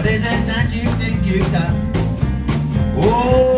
What is it that you think you've done? Oh.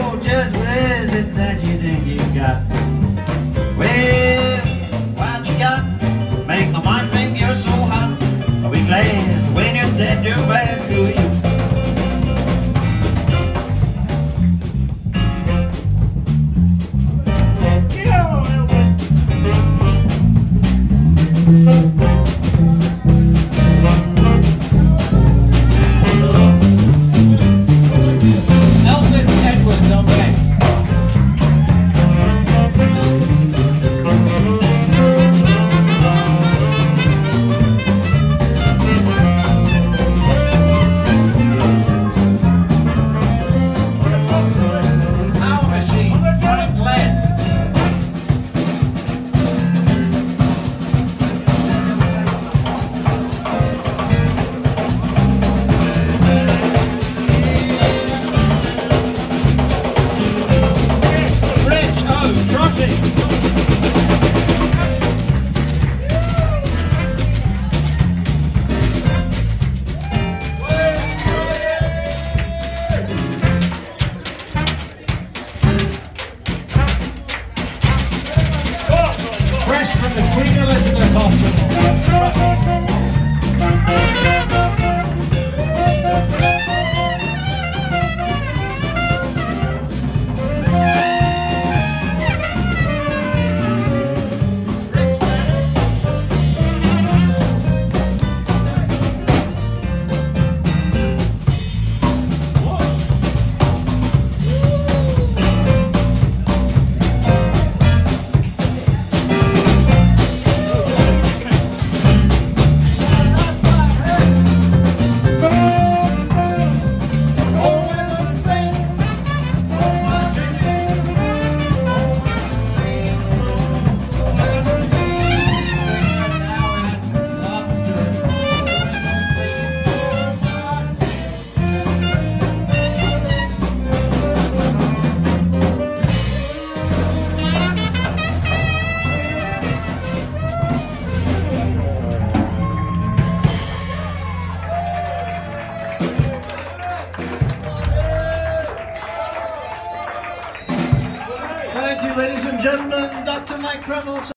gentlemen, Dr. Mike Reynolds.